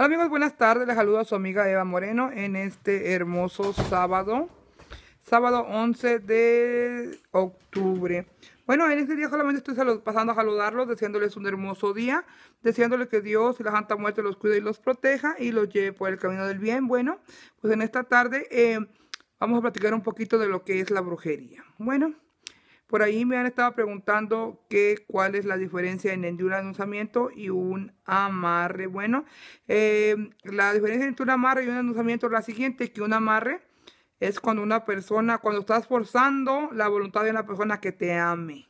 Hola amigos, buenas tardes. Les saludo a su amiga Eva Moreno en este hermoso sábado. Sábado 11 de octubre. Bueno, en este día solamente estoy pasando a saludarlos, deseándoles un hermoso día, deseándoles que Dios y la Santa Muerte los cuide y los proteja y los lleve por el camino del bien. Bueno, pues en esta tarde eh, vamos a platicar un poquito de lo que es la brujería. Bueno, por ahí me han estado preguntando que, cuál es la diferencia en un anunciamiento y un amarre. Bueno, eh, la diferencia entre un amarre y un anunciamiento es la siguiente, que un amarre es cuando una persona, cuando estás forzando la voluntad de una persona que te ame,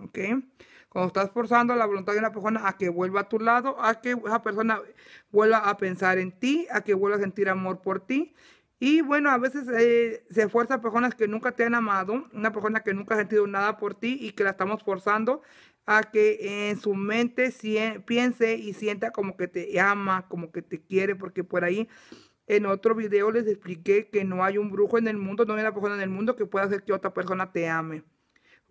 ¿ok? Cuando estás forzando la voluntad de una persona a que vuelva a tu lado, a que esa persona vuelva a pensar en ti, a que vuelva a sentir amor por ti. Y bueno, a veces eh, se fuerza personas que nunca te han amado, una persona que nunca ha sentido nada por ti y que la estamos forzando a que en su mente piense y sienta como que te ama, como que te quiere, porque por ahí en otro video les expliqué que no hay un brujo en el mundo, no hay una persona en el mundo que pueda hacer que otra persona te ame.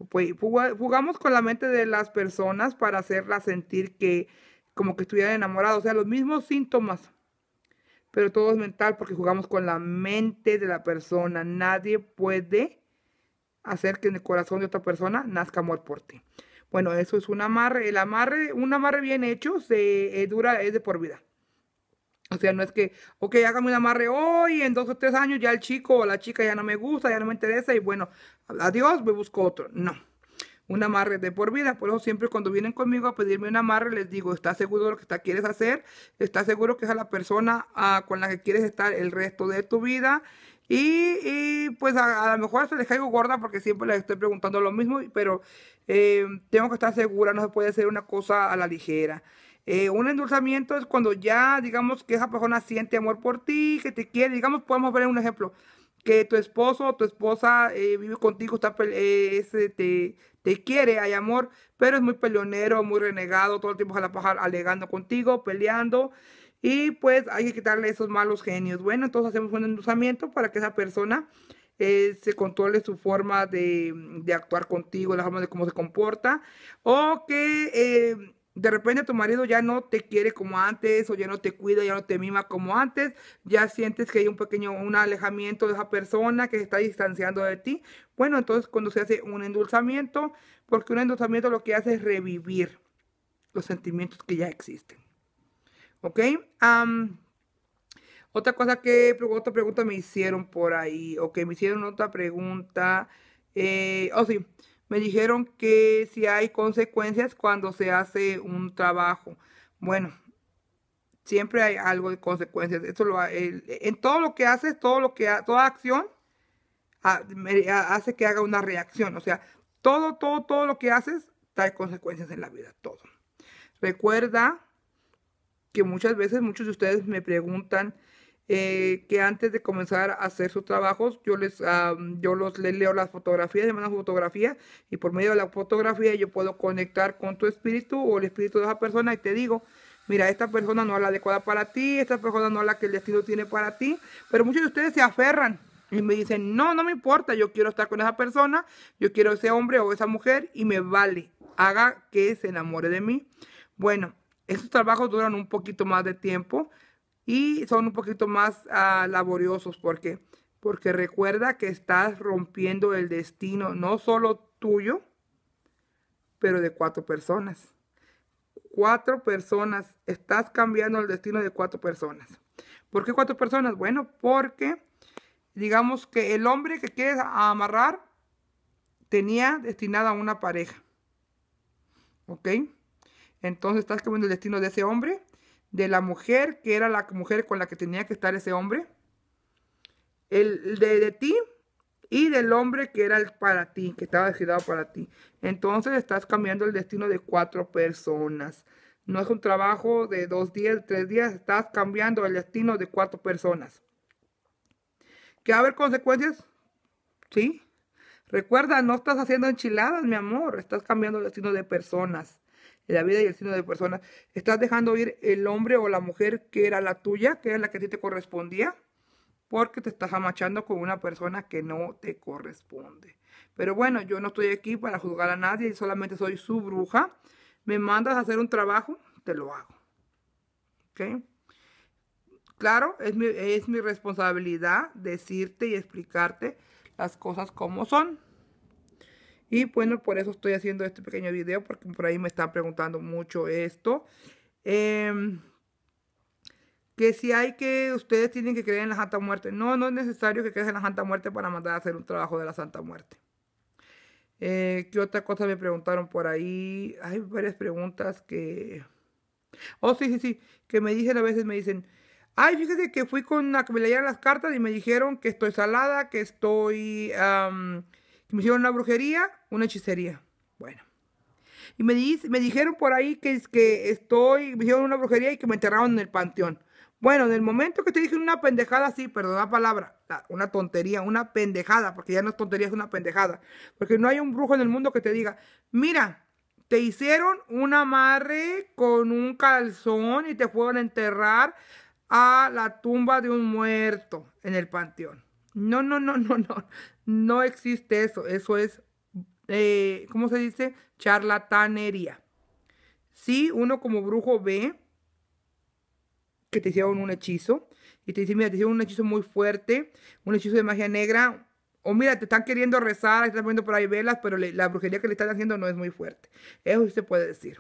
Pues jugamos con la mente de las personas para hacerlas sentir que como que estuvieran enamorados, o sea, los mismos síntomas pero todo es mental porque jugamos con la mente de la persona. Nadie puede hacer que en el corazón de otra persona nazca amor por ti. Bueno, eso es un amarre. El amarre, un amarre bien hecho, se eh, dura, es de por vida. O sea, no es que, ok, hágame un amarre hoy, en dos o tres años ya el chico o la chica ya no me gusta, ya no me interesa y bueno, adiós, me busco otro. No un amarre de por vida. Por eso siempre cuando vienen conmigo a pedirme un amarre, les digo, ¿estás seguro de lo que quieres hacer? ¿Estás seguro que es a la persona con la que quieres estar el resto de tu vida? Y, pues a, lo mejor se les caigo gorda porque siempre les estoy preguntando lo mismo, pero eh, tengo que estar segura, no se puede hacer una cosa a la ligera. Eh, un endulzamiento es cuando ya, digamos, que esa persona siente amor por ti, que te quiere. Digamos, podemos ver un ejemplo que tu esposo o tu esposa eh, vive contigo, está, eh, te, te, quiere, hay amor, pero es muy peleonero, muy renegado, todo el tiempo se la pasa alegando contigo, peleando. Y pues hay que quitarle esos malos genios. Bueno, entonces hacemos un endulzamiento para que esa persona eh, se controle su forma de, de, actuar contigo, la forma de cómo se comporta. O que de repente tu marido ya no te quiere como antes o ya no te cuida, ya no te mima como antes, ya sientes que hay un pequeño un alejamiento de esa persona que se está distanciando de ti. Bueno, entonces cuando se hace un endulzamiento, porque un endulzamiento lo que hace es revivir los sentimientos que ya existen. ¿Ok? otra cosa que, otra pregunta me hicieron por ahí, ok, me hicieron otra pregunta. Eh, oh, sí. Me dijeron que si hay consecuencias cuando se hace un trabajo. Bueno, siempre hay algo de consecuencias. Eso lo, en todo lo que haces, todo lo que toda acción hace que haga una reacción. O sea, todo, todo, todo lo que haces trae consecuencias en la vida, todo. Recuerda que muchas veces muchos de ustedes me preguntan eh, que antes de comenzar a hacer sus trabajos, yo les, yo los leo las fotografías, me mandan fotografía y por medio de la fotografía yo puedo conectar con tu espíritu o el espíritu de esa persona y te digo, mira, esta persona no es la adecuada para ti, esta persona no es la que el destino tiene para ti, pero muchos de ustedes se aferran y me dicen, no, no me importa, yo quiero estar con esa persona, yo quiero ese hombre o esa mujer y me vale, haga que se enamore de mí. Bueno, esos trabajos duran un poquito más de tiempo y son un poquito más uh, laboriosos porque porque recuerda que estás rompiendo el destino no solo tuyo, pero de cuatro personas. Cuatro personas, estás cambiando el destino de cuatro personas. ¿Por qué cuatro personas? Bueno, porque digamos que el hombre que quieres amarrar tenía destinada a una pareja. ¿Ok? Entonces estás cambiando el destino de ese hombre de la mujer, que era la mujer con la que tenía que estar ese hombre, el de, ti y del hombre que era el para ti, que estaba destinado para ti. Entonces estás cambiando el destino de cuatro personas. No es un trabajo de dos días, tres días, estás cambiando el destino de cuatro personas. ¿Que va a haber consecuencias? Sí. Recuerda, no estás haciendo enchiladas, mi amor, estás cambiando el destino de personas la vida y el signo de personas. Estás dejando ir el hombre o la mujer que era la tuya, que era la que a ti te correspondía, porque te estás amachando con una persona que no te corresponde. Pero bueno, yo no estoy aquí para juzgar a nadie, solamente soy su bruja. Me mandas a hacer un trabajo, te lo hago. ¿Ok? claro, es mi, es mi responsabilidad decirte y explicarte las cosas como son. Y bueno, por eso estoy haciendo este pequeño video, porque por ahí me están preguntando mucho esto. Em, que si hay que, ustedes tienen que creer en la Santa Muerte. No, no es necesario que creas en la Santa Muerte para mandar a hacer un trabajo de la Santa Muerte. Eh, ¿Qué otra cosa me preguntaron por ahí? Hay varias preguntas que... Oh, sí, sí, sí. Que me dicen a veces, me dicen... Ay, fíjese que fui con una que me leían las cartas y me dijeron que estoy salada, que estoy... me hicieron una brujería, una hechicería. Bueno. Y me, dijeron por ahí que, que estoy... Me hicieron una brujería y que me enterraron en el panteón. Bueno, en el momento que te dije una pendejada así, perdón la palabra, una tontería, una pendejada, porque ya no es tontería, es una pendejada. Porque no hay un brujo en el mundo que te diga, mira, te hicieron un amarre con un calzón y te fueron a enterrar a la tumba de un muerto en el panteón. No, no, no, no, no. No existe eso. Eso es, eh, ¿cómo se dice? Charlatanería. Si uno como brujo ve que te hicieron un hechizo y te dicen, mira, te hicieron un hechizo muy fuerte, un hechizo de magia negra, o mira, te están queriendo rezar, están poniendo por ahí velas, pero la brujería que le están haciendo no es muy fuerte. Eso sí se puede decir.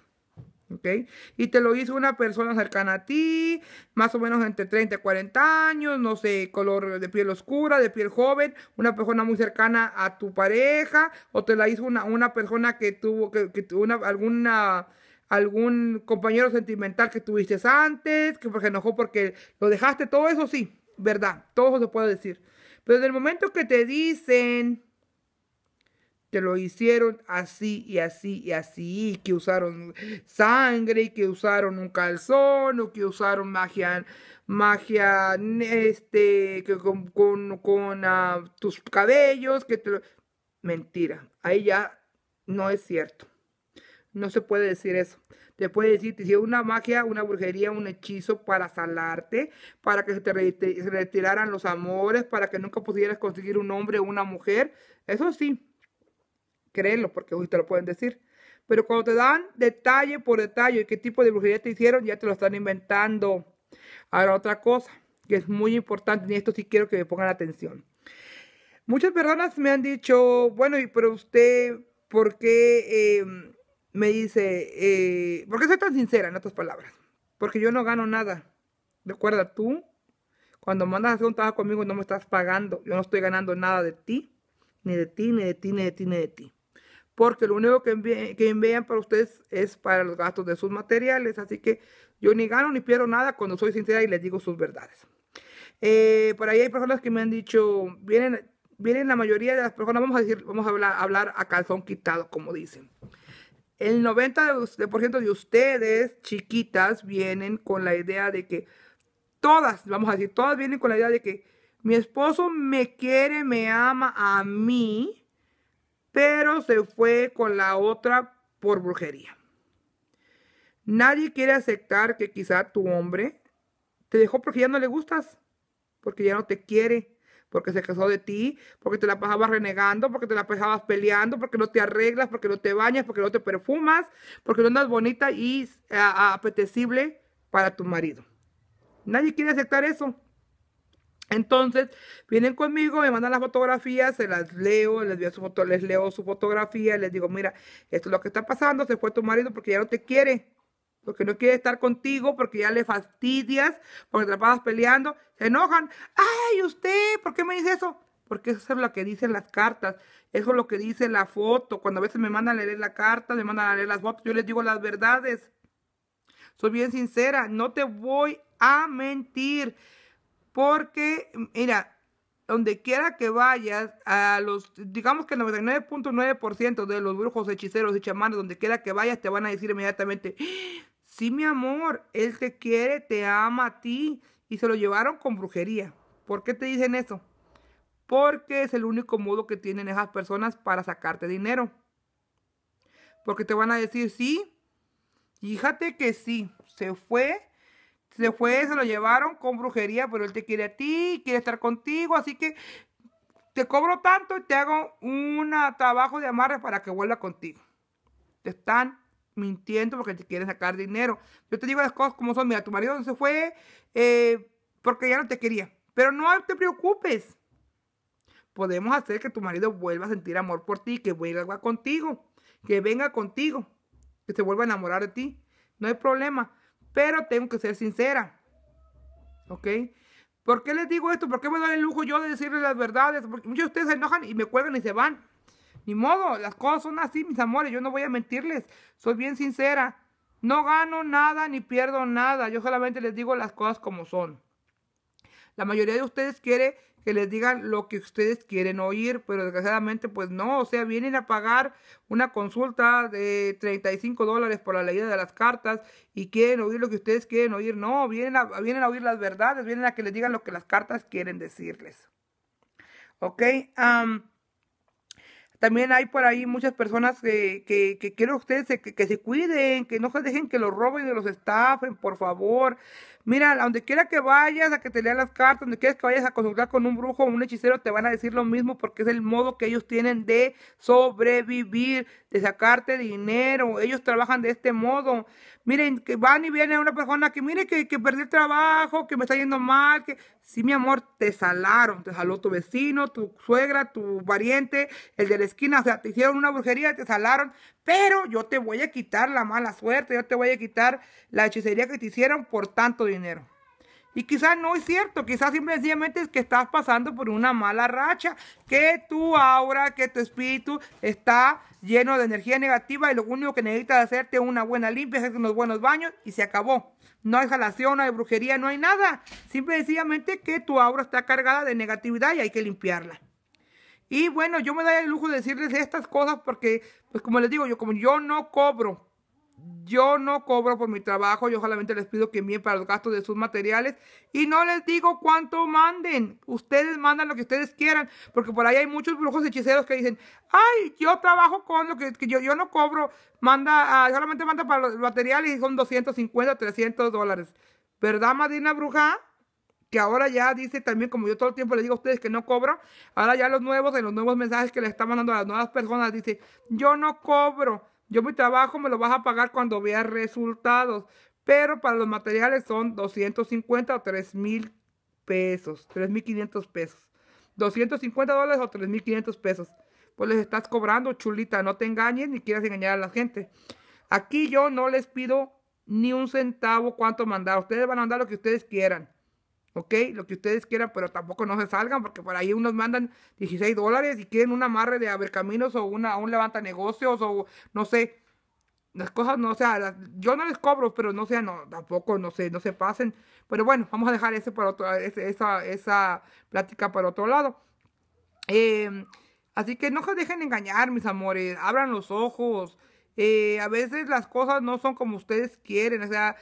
¿Ok? Y te lo hizo una persona cercana a ti, más o menos entre 30 y 40 años, no sé, color de piel oscura, de piel joven, una persona muy cercana a tu pareja, o te la hizo una, una persona que tuvo, que, que una, alguna algún compañero sentimental que tuviste antes, que se enojó porque lo dejaste, todo eso sí, verdad, todo eso se puede decir. Pero en el momento que te dicen que lo hicieron así y así y así, que usaron sangre y que usaron un calzón o que usaron magia, magia, este, que con, con, ah, tus cabellos, que te Mentira, ahí ya no es cierto. No se puede decir eso. Te puede decir, te hicieron una magia, una brujería, un hechizo para salarte, para que se te retiraran los amores, para que nunca pudieras conseguir un hombre o una mujer. Eso sí, créelo, porque hoy te lo pueden decir. Pero cuando te dan detalle por detalle qué tipo de brujería te hicieron, ya te lo están inventando. Ahora otra cosa que es muy importante, y esto sí quiero que me pongan atención. Muchas personas me han dicho, bueno, pero usted, ¿por qué em, me dice, eh, ¿por qué soy tan sincera en otras palabras? Porque yo no gano nada. Recuerda, tú, cuando mandas a hacer un trabajo conmigo, no me estás pagando. Yo no estoy ganando nada de ti, ni de ti, ni de ti, ni de ti, ni de ti. Porque lo único que, que envían para ustedes es para los gastos de sus materiales. Así que yo ni gano ni pierdo nada cuando soy sincera y les digo sus verdades. Eh, por ahí hay personas que me han dicho, vienen, vienen la mayoría de las personas, vamos a decir, vamos a hablar, hablar a calzón quitado, como dicen. El 90% de ustedes, chiquitas, vienen con la idea de que todas, vamos a decir, todas vienen con la idea de que mi esposo me quiere, me ama a mí, pero se fue con la otra por brujería. Nadie quiere aceptar que quizá tu hombre te dejó porque ya no le gustas, porque ya no te quiere, porque se casó de ti, porque te la pasabas renegando, porque te la pasabas peleando, porque no te arreglas, porque no te bañas, porque no te perfumas, porque no andas bonita y apetecible para tu marido. Nadie quiere aceptar eso. Entonces, vienen conmigo, me mandan las fotografías, se las leo, les, su foto, les leo su fotografía, les digo, mira, esto es lo que está pasando, se fue tu marido porque ya no te quiere porque no quiere estar contigo, porque ya le fastidias, porque te la pasas peleando, se enojan. Ay, usted, ¿por qué me dice eso? Porque eso es lo que dicen las cartas, eso es lo que dice la foto. Cuando a veces me mandan a leer la carta, me mandan a leer las fotos, yo les digo las verdades. Soy bien sincera, no te voy a mentir, porque, mira, donde quiera que vayas, a los, digamos que el 99.9% de los brujos, hechiceros y chamanes, donde quiera que vayas, te van a decir inmediatamente, Sí, mi amor, él te quiere, te ama a ti y se lo llevaron con brujería. ¿Por qué te dicen eso? Porque es el único modo que tienen esas personas para sacarte dinero. Porque te van a decir, sí, fíjate que sí, se fue, se fue, se lo llevaron con brujería, pero él te quiere a ti, quiere estar contigo, así que te cobro tanto y te hago un trabajo de amarre para que vuelva contigo. Te están mintiendo porque te quieren sacar dinero. Yo te digo las cosas como son. Mira, tu marido se fue, eh, porque ya no te quería. Pero no te preocupes. Podemos hacer que tu marido vuelva a sentir amor por ti, que vuelva contigo, que venga contigo, que se vuelva a enamorar de ti. No hay problema. Pero tengo que ser sincera. ¿Ok? ¿Por qué les digo esto? ¿Por qué me doy el lujo yo de decirles las verdades? Porque muchos de ustedes se enojan y me cuelgan y se van. Ni modo, las cosas son así, mis amores. Yo no voy a mentirles. Soy bien sincera. No gano nada ni pierdo nada. Yo solamente les digo las cosas como son. La mayoría de ustedes quiere que les digan lo que ustedes quieren oír, pero desgraciadamente pues no, o sea, vienen a pagar una consulta de 35 dólares por la leída de las cartas y quieren oír lo que ustedes quieren oír, no, vienen a, vienen a oír las verdades, vienen a que les digan lo que las cartas quieren decirles. ¿Ok? También hay por ahí muchas personas que, que, que ustedes que, que, se cuiden, que no se dejen que los roben y los estafen, por favor. Mira, donde quiera que vayas a que te lean las cartas, donde quieras que vayas a consultar con un brujo o un hechicero, te van a decir lo mismo porque es el modo que ellos tienen de sobrevivir, de sacarte dinero. Ellos trabajan de este modo. Miren, que van y viene una persona que mire que, que perdí el trabajo, que me está yendo mal, que sí, mi amor, te salaron, te saló tu vecino, tu suegra, tu pariente, el de la esquina, o sea, te hicieron una brujería, te salaron, pero yo te voy a quitar la mala suerte, yo te voy a quitar la hechicería que te hicieron por tanto dinero. Y quizás no es cierto, quizás simplemente es que estás pasando por una mala racha, que tu aura, que tu espíritu está lleno de energía negativa y lo único que necesitas es hacerte una buena limpia, hacerte unos buenos baños y se acabó. No hay jalación, no hay brujería, no hay nada. Simplemente que tu aura está cargada de negatividad y hay que limpiarla. Y bueno, yo me doy el lujo de decirles estas cosas porque, pues como les digo, yo como yo no cobro, yo no cobro por mi trabajo, yo solamente les pido que envíen para los gastos de sus materiales y no les digo cuánto manden. Ustedes mandan lo que ustedes quieran, porque por ahí hay muchos brujos hechiceros que dicen, ay, yo trabajo con lo que, yo, yo no cobro, manda, ah, solamente manda para los materiales y son 250, 300 dólares. ¿Verdad, Madina Bruja? que ahora ya dice también, como yo todo el tiempo le digo a ustedes que no cobro, ahora ya los nuevos, en los nuevos mensajes que le están mandando a las nuevas personas, dice, yo no cobro, yo mi trabajo me lo vas a pagar cuando veas resultados, pero para los materiales son 250 o 3 mil pesos, 3 mil 500 pesos, 250 dólares o 3 mil 500 pesos. Pues les estás cobrando, chulita, no te engañes ni quieras engañar a la gente. Aquí yo no les pido ni un centavo cuánto mandar. Ustedes van a mandar lo que ustedes quieran. ¿Ok? Lo que ustedes quieran, pero tampoco no se salgan, porque por ahí unos mandan 16 dólares y quieren un amarre de haber caminos o una, un levanta negocios o no sé. Las cosas no, o sea, yo no les cobro, pero no sea, no, tampoco, no sé, no se pasen. Pero bueno, vamos a dejar ese para otro, esa, esa plática para otro lado. Em, así que no se dejen engañar, mis amores, abran los ojos. Eh, a veces las cosas no son como ustedes quieren, o sea,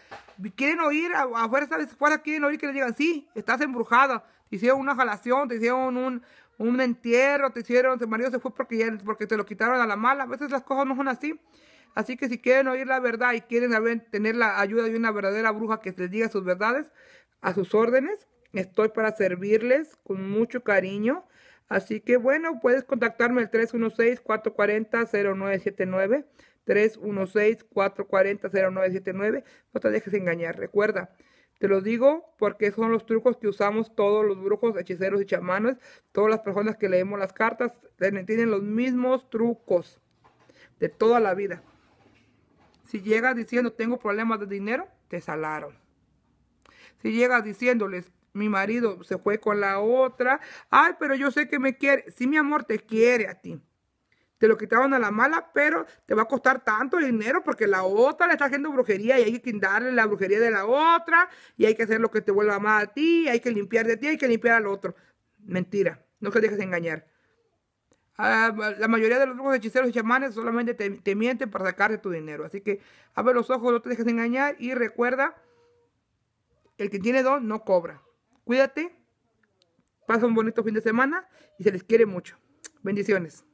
quieren oír, a, fuerza de fuera quieren oír que les digan, sí, estás embrujada, te hicieron una jalación, te hicieron un, un entierro, te hicieron, tu marido se fue porque, porque te lo quitaron a la mala, a veces las cosas no son así. Así que si quieren oír la verdad y quieren tener la ayuda de una verdadera bruja que les diga sus verdades, a sus órdenes, estoy para servirles con mucho cariño. Así que bueno, puedes contactarme al 316-440-0979. 316-440-0979. No te dejes engañar. Recuerda, te lo digo porque son los trucos que usamos todos los brujos, hechiceros y chamanes. Todas las personas que leemos las cartas tienen los mismos trucos de toda la vida. Si llegas diciendo tengo problemas de dinero, te salaron. Si llegas diciéndoles mi marido se fue con la otra, ay, pero yo sé que me quiere. Sí, mi amor, te quiere a ti te lo quitaron a la mala, pero te va a costar tanto dinero porque la otra le está haciendo brujería y hay que darle la brujería de la otra y hay que hacer lo que te vuelva mal a ti, hay que limpiar de ti, hay que limpiar al otro. Mentira, no te dejes engañar. Ah, la mayoría de los brujos hechiceros y chamanes solamente te, mienten para sacarte tu dinero. Así que abre los ojos, no te dejes engañar y recuerda, el que tiene don no cobra. Cuídate, pasa un bonito fin de semana y se les quiere mucho. Bendiciones.